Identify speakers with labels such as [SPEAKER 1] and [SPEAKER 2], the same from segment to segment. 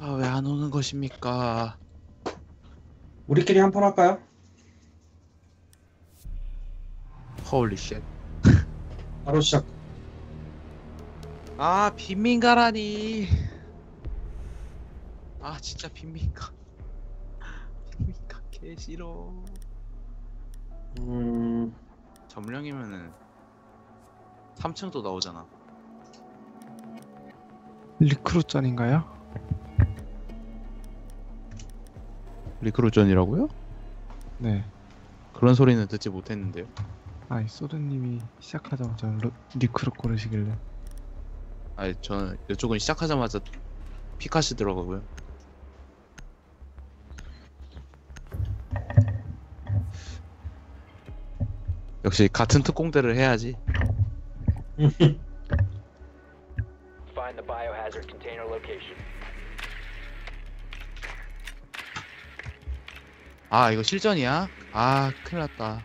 [SPEAKER 1] 아, 왜 안 오는 것입니까?
[SPEAKER 2] 우리끼리 한 판 할까요?
[SPEAKER 1] holy shit.
[SPEAKER 2] 바로 시작.
[SPEAKER 1] 아, 빈민가라니. 아, 진짜 빈민가. 빈민가 개 싫어.
[SPEAKER 2] 음,
[SPEAKER 1] 점령이면은 3층도 나오잖아.
[SPEAKER 3] recruit전인가요?
[SPEAKER 1] recruit전이라고요?
[SPEAKER 3] 네.
[SPEAKER 1] 그런 소리는 듣지 못했는데요.
[SPEAKER 3] 아이 소드님이 시작하자마자 로, recruit 고르시길래
[SPEAKER 1] 아니, 저는 이쪽은 시작하자마자 피카시더라고요. 역시 같은 특공대를 해야지.
[SPEAKER 4] Find the biohazard container location.
[SPEAKER 1] 아, 이거 실전이야? 아, 큰일 났다.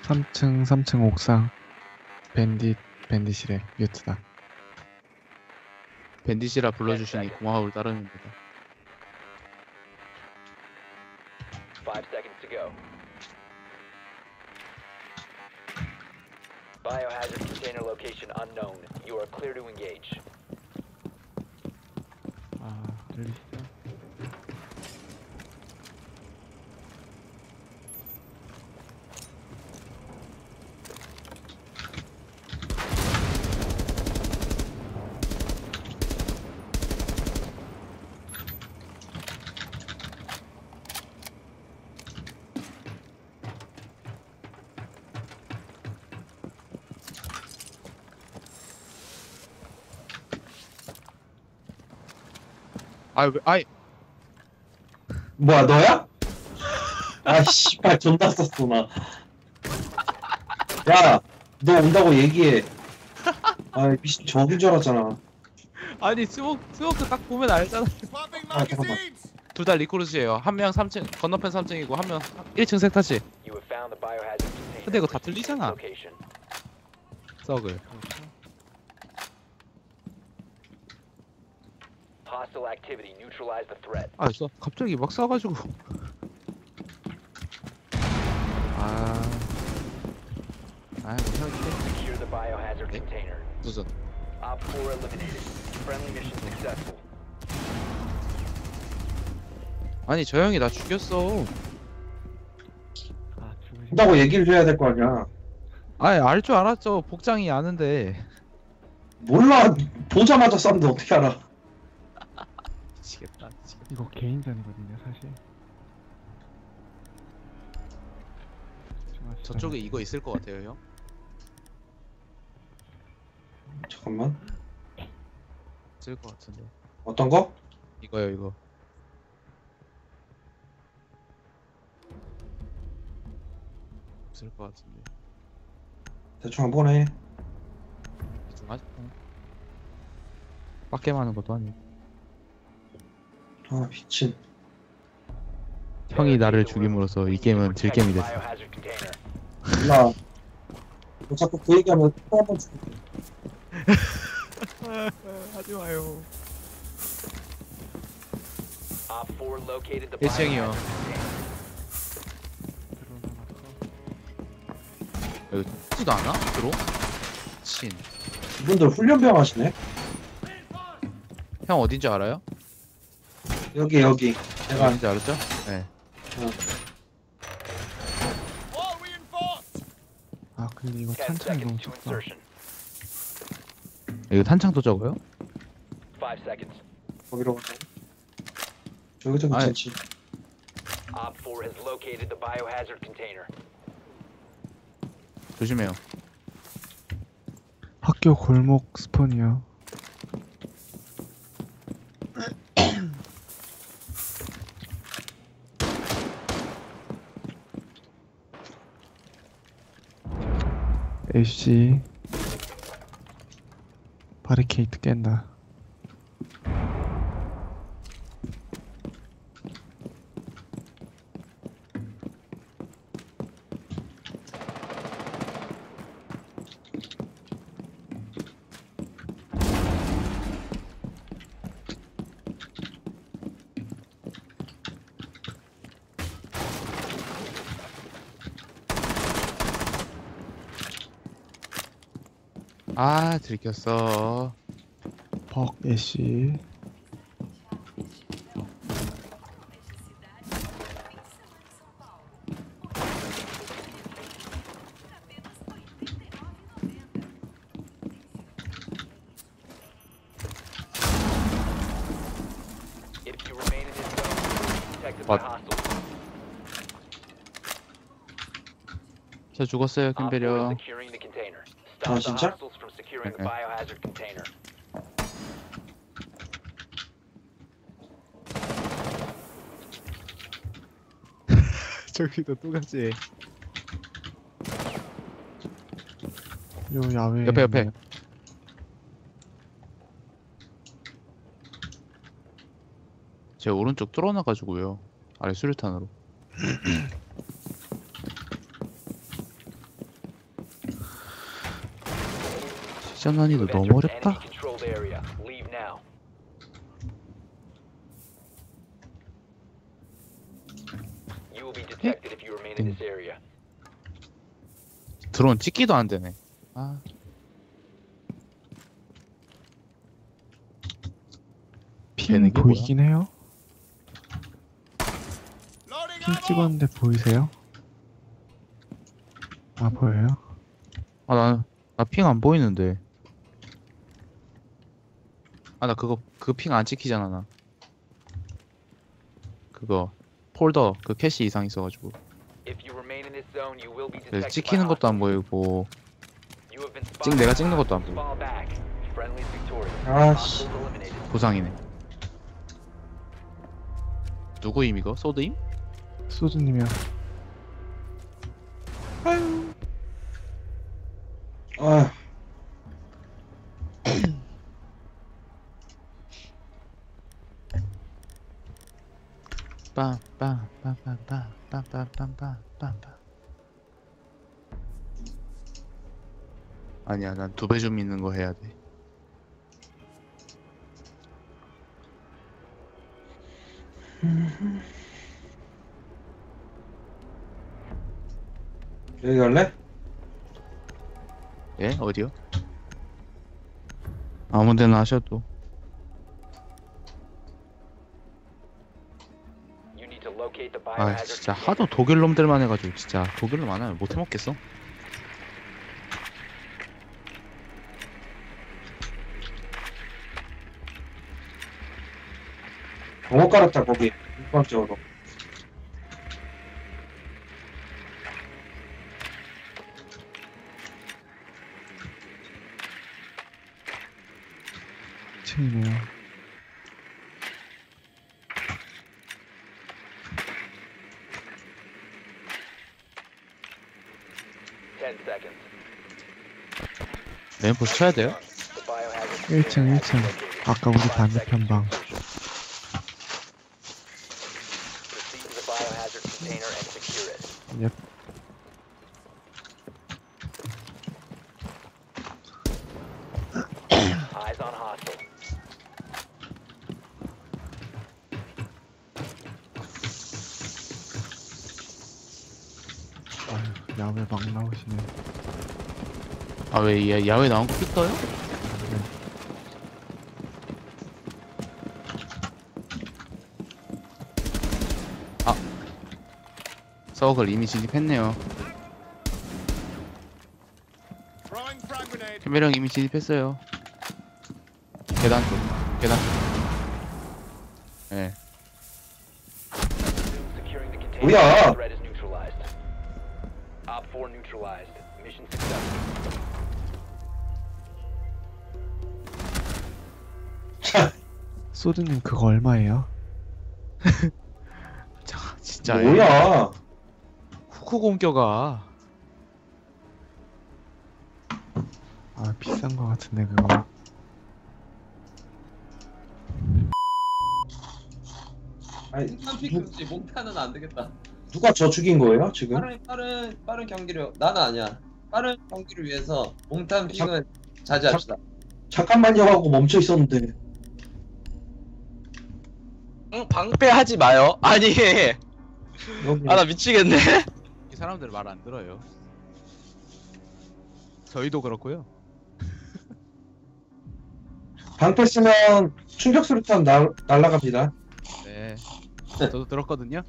[SPEAKER 3] 삼층삼층 옥상 밴딧 밴딧이래 뮤트다
[SPEAKER 1] 밴디시라 불러주시니 고마움을 따릅니다.
[SPEAKER 4] Five seconds to go. Biohazard container location unknown. You are clear to engage.
[SPEAKER 3] 아 들리
[SPEAKER 1] 아, 왜, 아이,
[SPEAKER 2] 뭐야, 너야? 아, 씨발, 존나 썼어, 나. 야, 너 온다고 얘기해. 아, 미친 적인 줄 알았잖아.
[SPEAKER 1] 아니, 스모크, 스모크 딱 보면 알잖아.
[SPEAKER 2] 아, 잠깐만.
[SPEAKER 1] 둘 다 recruits예요. 한 명 3층, 건너편 3층이고, 한 명 1층 세타지.
[SPEAKER 4] You have found the biohazard container.
[SPEAKER 1] 근데 이거 다.
[SPEAKER 4] Location.
[SPEAKER 1] 썩을.
[SPEAKER 4] Hostile activity. Neutralize the threat.
[SPEAKER 1] 아, 써, 갑자기 막 쏴가지고. 아. 아, 뭐 해볼게.
[SPEAKER 4] Secure the biohazard container.
[SPEAKER 1] 도전.
[SPEAKER 4] Op 4 eliminated. Friendly mission successful.
[SPEAKER 1] 아니, 저 형이 나 죽였어.
[SPEAKER 3] 아 죽으시
[SPEAKER 2] 온다고 얘기를 해야 될 거 아니야.
[SPEAKER 1] 아이, 알줄 알았죠. 복장이 아는데.
[SPEAKER 2] 몰라, 보자마자 쐈는데 어떻게 알아.
[SPEAKER 1] 미치겠다, 미치겠다.
[SPEAKER 3] 이거 개인전이거든요 사실
[SPEAKER 1] 저쪽에 이거 있을 것 같아요, 형.
[SPEAKER 2] 잠깐만.
[SPEAKER 1] 있을 것 같은데.
[SPEAKER 2] 어떤 거?
[SPEAKER 1] 이거요, 이거. 있을 것 같은데.
[SPEAKER 2] 대충 한번 해.
[SPEAKER 1] 대충 하자. 빡게 많은 것도 아니고.
[SPEAKER 2] 아, 미친.
[SPEAKER 1] 형이 나를 죽임으로써 이 게임은 질게임이 됐어.
[SPEAKER 2] 몰라. 너 자꾸 그 얘기하면 또 한 번 죽을게.
[SPEAKER 1] 하지 마요.
[SPEAKER 4] Op 4 located the
[SPEAKER 1] 일층이요.
[SPEAKER 4] biohazard container.
[SPEAKER 3] 드론 하나 컷
[SPEAKER 1] 여기 튀지도 않아? 들어? 친.
[SPEAKER 2] 이분들 훈련병 하시네?
[SPEAKER 1] 형 어딘지 알아요?
[SPEAKER 2] 여기, 여기. 내가,
[SPEAKER 1] 어딘지 알았죠? 네.
[SPEAKER 3] 아 근데 이거
[SPEAKER 4] 10
[SPEAKER 3] 탄창이 너무
[SPEAKER 4] seconds to
[SPEAKER 3] 좁다
[SPEAKER 4] insertion.
[SPEAKER 1] 이거 탄창도 적어요?
[SPEAKER 4] 5 seconds.
[SPEAKER 2] 거기로 가자. 여기도
[SPEAKER 1] 아이.
[SPEAKER 2] 괜찮지.
[SPEAKER 4] Op 4 has located the biohazard container.
[SPEAKER 1] 조심해요.
[SPEAKER 3] 학교 골목 스폰이요 AC 바리케이트 깬다.
[SPEAKER 1] 아 들켰어
[SPEAKER 3] 벅 애쉬.
[SPEAKER 4] If you remain in this zone, you will be detected by
[SPEAKER 1] What?
[SPEAKER 4] hostiles.
[SPEAKER 1] 저 죽었어요
[SPEAKER 4] Op four is
[SPEAKER 1] 김배려
[SPEAKER 4] securing the container.
[SPEAKER 2] 아,
[SPEAKER 4] Stop the
[SPEAKER 2] 진짜?
[SPEAKER 4] hostiles securing the
[SPEAKER 1] Okay.
[SPEAKER 4] biohazard container.
[SPEAKER 3] 저기도 똑같이. 요 야외.
[SPEAKER 1] 옆에, 옆에. 제 오른쪽 뚫어놔가지고요 아래 수류탄으로 시전 난이도 너무 어렵다
[SPEAKER 4] enemy controlled area. Leave now. You will be detected if you remain in this area.
[SPEAKER 1] 드론 찍기도 안 되네 아 되는
[SPEAKER 3] ping
[SPEAKER 1] 게
[SPEAKER 3] 보이긴 해요. ping 찍었는데 보이세요? 아 보여요?
[SPEAKER 1] 아, 나, 나 ping 안 보이는데. 아, 나 그거, 그 ping 안 찍히잖아, 나. 그거, 폴더, 그 캐시 이상 있어가지고.
[SPEAKER 4] If you remain in this zone, you will be
[SPEAKER 1] 그래서
[SPEAKER 4] detected by
[SPEAKER 1] 찍히는 것도 안. 보이고,
[SPEAKER 4] You have been
[SPEAKER 1] 찍. 내가 찍는 것도 안 보이고.
[SPEAKER 4] Fall back. Friendly victorious.
[SPEAKER 2] 아, 씨.
[SPEAKER 4] Hostiles eliminated.
[SPEAKER 1] 부상이네. 누구임, 이거? 소드임?
[SPEAKER 3] 소주님이요.
[SPEAKER 2] 아,
[SPEAKER 1] 빰, 아니야, 난 두 배 좀 있는 거 해야 돼.
[SPEAKER 2] 여기 갈래?
[SPEAKER 1] 예? 어디요? 아무 데나 하셔도. 아 진짜. 하도 독일 놈들만 해가지고 진짜 독일 놈 많아요 못 해먹겠어
[SPEAKER 2] 병원 깔았다, 거기. 일방적으로.
[SPEAKER 3] 층이네요.
[SPEAKER 1] 램프 쳐야 돼요?
[SPEAKER 4] The biohazard
[SPEAKER 3] 1층
[SPEAKER 4] container
[SPEAKER 3] 1층.
[SPEAKER 4] has been located.
[SPEAKER 3] 아까 우리 반대편 방.
[SPEAKER 4] to insertion. Proceed to the biohazard container and secure it.
[SPEAKER 3] 예.
[SPEAKER 4] Eyes on hostile.
[SPEAKER 3] 아유, 야외 막 나오시네.
[SPEAKER 1] 아 왜 야외 나온 거 픽떠요? 아 서글 이미 진입했네요 캐메랑 이미 진입했어요 계단 쪽 계단 쪽 예.
[SPEAKER 4] Securing the container.
[SPEAKER 2] 뭐야?
[SPEAKER 4] Threat is neutralized. Op 4 neutralized. Mission successful.
[SPEAKER 3] 소주님 그거 얼마예요?
[SPEAKER 1] 자, 진짜
[SPEAKER 2] 뭐야?
[SPEAKER 1] 후크 공격아
[SPEAKER 3] 아 비싼 거 같은데 그거.
[SPEAKER 2] 아니,
[SPEAKER 5] 몽탄 피크지 몽탄은 안 되겠다.
[SPEAKER 2] 누가 저 죽인 거예요 지금?
[SPEAKER 5] 빠른 빠른 빠른 경기를 나는 아니야. 빠른 경기를 위해서 몽탄 픽은 자제합시다.
[SPEAKER 2] 잠깐만요 하고 멈춰 있었는데
[SPEAKER 6] 응, 방패하지 마요. 아니,
[SPEAKER 2] 여기
[SPEAKER 6] 아 나 미치겠네.
[SPEAKER 1] 이 사람들 말 안 들어요. 저희도 그렇고요.
[SPEAKER 2] 방패 쓰면 충격 수류탄 날 날라갑니다.
[SPEAKER 1] 네. 저도 들었거든요.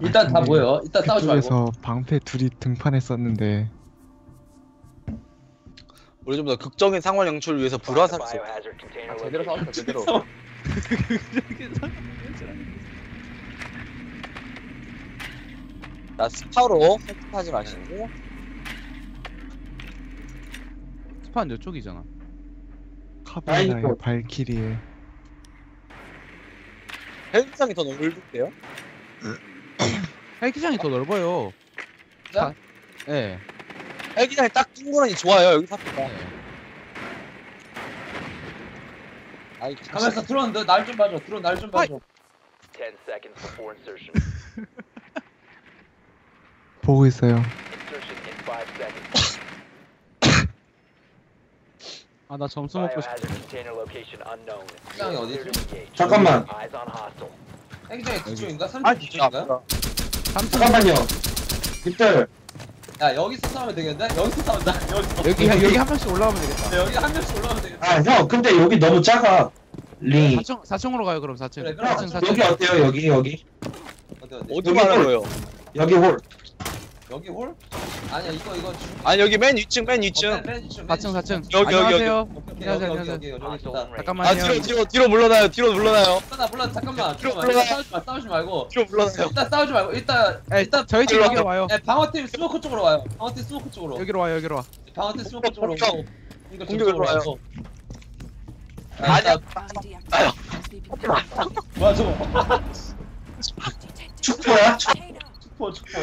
[SPEAKER 5] 일단 다
[SPEAKER 3] 근데
[SPEAKER 5] 모여. 일단 싸우지 말고.
[SPEAKER 3] 그쪽에서 방패 둘이 등판했었는데
[SPEAKER 6] 우리 좀 더 극적인 상황 연출을 위해서 불화살 쏘.
[SPEAKER 4] Container
[SPEAKER 6] 제대로. 싸웠다 제대로. 나 스파로 하지 마시고.
[SPEAKER 1] 스판 이쪽이잖아.
[SPEAKER 3] 카바나의
[SPEAKER 2] 아이고.
[SPEAKER 3] 발키리에
[SPEAKER 6] 헬스장이 더 넓을게요.
[SPEAKER 1] 헬기장이 더 넓어요.
[SPEAKER 5] 진짜?
[SPEAKER 1] 네.
[SPEAKER 6] 헬기장이 딱 둥그러니 좋아요. 여기 삽시다.
[SPEAKER 1] 네.
[SPEAKER 6] 아이,
[SPEAKER 5] 가면서 드론 너날좀 봐줘. 드론 날 좀 봐줘.
[SPEAKER 4] 10 seconds before insertion.
[SPEAKER 3] 보고 있어요.
[SPEAKER 4] Insertion in 5 seconds.
[SPEAKER 1] 아 나 점수 먹고 싶어.
[SPEAKER 4] Biohazard container location unknown.
[SPEAKER 5] 시장이 어디지?
[SPEAKER 4] Engage.
[SPEAKER 2] 잠깐만.
[SPEAKER 4] Eyes on hostile.
[SPEAKER 5] 행정이 뒤쪽인가? 3쪽 뒤쪽인가?
[SPEAKER 6] 야,
[SPEAKER 2] 잠깐만요. 님들
[SPEAKER 5] 야 여기서 싸우면 되겠네? 여기서 싸운다. 여기서.
[SPEAKER 1] 여기 여기 한 명씩 올라가면 되겠다.
[SPEAKER 5] 네, 여기 한 명씩 올라오면 되겠다.
[SPEAKER 2] 아 형 근데 여기 너무 작아. 링.
[SPEAKER 1] 4층 4층으로 가요 그럼 4층.
[SPEAKER 5] 그래, 그럼
[SPEAKER 1] 4층
[SPEAKER 2] 여기
[SPEAKER 1] 4층.
[SPEAKER 2] 어때요 여기 여기
[SPEAKER 5] 어디 어디?
[SPEAKER 6] 어디 말하는 거예요?
[SPEAKER 2] 여기 홀.
[SPEAKER 5] 여기 홀? 아니야 이거 이거 중.
[SPEAKER 6] 아니 여기 맨 위층 맨
[SPEAKER 5] 어,
[SPEAKER 6] 위층.
[SPEAKER 5] 맨- 맨 위층, 맨
[SPEAKER 1] 4층
[SPEAKER 5] 위층.
[SPEAKER 1] 4층.
[SPEAKER 6] 여기, 여기,
[SPEAKER 1] 안녕하세요.
[SPEAKER 5] 여기,
[SPEAKER 1] 안녕하세요.
[SPEAKER 5] 여기, 여기, 여기
[SPEAKER 4] Hostile
[SPEAKER 5] 있다.
[SPEAKER 4] in range.
[SPEAKER 6] 아
[SPEAKER 1] 잠깐만요.
[SPEAKER 6] 뒤로 뒤로 뒤로 물러나요. 뒤로 물러나요.
[SPEAKER 5] 몰라 몰라 잠깐만
[SPEAKER 6] 뒤로
[SPEAKER 5] 잠깐만. 일단 싸우지 마 싸우지 말고
[SPEAKER 6] 뒤로 물러나요.
[SPEAKER 5] 일단 싸우지 말고 일단
[SPEAKER 1] 에,
[SPEAKER 5] 일단
[SPEAKER 1] 저희 팀
[SPEAKER 6] 일로
[SPEAKER 1] 여기로 와요.
[SPEAKER 5] 예, 방어팀 스모크 쪽으로 와요 방어팀 스모크 쪽으로
[SPEAKER 1] 여기로 와요 여기로 와.
[SPEAKER 5] 방어팀 스모크 쪽으로
[SPEAKER 6] 공격.
[SPEAKER 5] 오고 이거
[SPEAKER 6] 공격으로 와요. 아니야.
[SPEAKER 5] 일단- 뭐야 저거
[SPEAKER 2] 축포야?
[SPEAKER 5] 축포 축포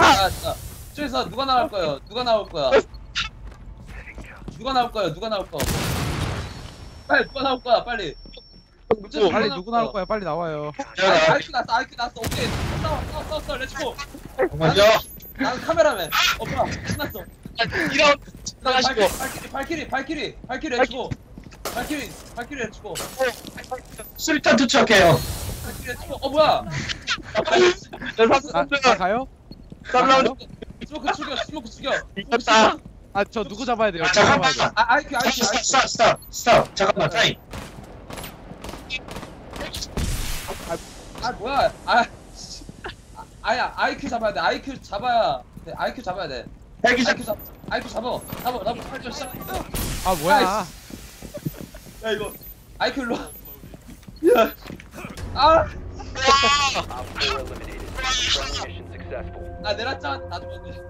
[SPEAKER 5] 아 진짜 저기서 누가 나올 거예요? 누가 나올 거야? 누가 나올 거예요? 누가 나올 거 빨리 누가 나올 거야? 빨리.
[SPEAKER 6] 누구?
[SPEAKER 1] 빨리 누구 나올 거야? 빨리 나와요.
[SPEAKER 2] 야,
[SPEAKER 5] 아이큐 났어 아이큐 났어. 오케이. 싸워 싸워 싸워 싸워 let's go
[SPEAKER 2] 잠깐만요.
[SPEAKER 5] 나는 카메라맨. 어 뭐야? 끝났어.
[SPEAKER 6] 이런
[SPEAKER 5] 나
[SPEAKER 6] 하시고.
[SPEAKER 5] 발키리 발키리 발키리 발키리 let's go 발키리 발키리 let's go
[SPEAKER 2] 수류탄 투척해요.
[SPEAKER 5] 발키리 let's go 어 뭐야?
[SPEAKER 1] 아, 아 가요?
[SPEAKER 6] 깜짝
[SPEAKER 5] 스모크 죽여 스모크 죽여
[SPEAKER 6] 이겼다.
[SPEAKER 1] 아 저 누구 잡아야 돼요?
[SPEAKER 2] 아,
[SPEAKER 1] 누구 잡아야
[SPEAKER 2] 잠깐만.
[SPEAKER 1] 돼요?
[SPEAKER 5] 아 아이큐 아이큐
[SPEAKER 2] stop
[SPEAKER 5] 아이큐
[SPEAKER 2] stop stop stop. 잠깐만 타임.
[SPEAKER 5] 아 뭐야 아 씨. 아, 아야 아이큐 잡아야 돼 아이큐 잡아야 돼 아이큐 잡아야 돼
[SPEAKER 2] 헬기장
[SPEAKER 5] 아이큐 잡 아이큐 잡아 잡아 잡아 팔절 시작
[SPEAKER 1] 아 뭐야?
[SPEAKER 5] 야 이거 아이큐 일로
[SPEAKER 4] Op 4 eliminated. Friendly mission successful.
[SPEAKER 5] 내렸잖아 다 죽었네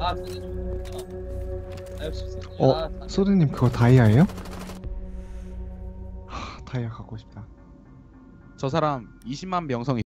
[SPEAKER 5] 아 진짜 죽었다 아 역시 선생님.
[SPEAKER 3] 어
[SPEAKER 5] 아, 다
[SPEAKER 3] 소드님 그거 다이아예요? 하, 다이아 갖고 싶다.
[SPEAKER 1] 저 사람 20만 명성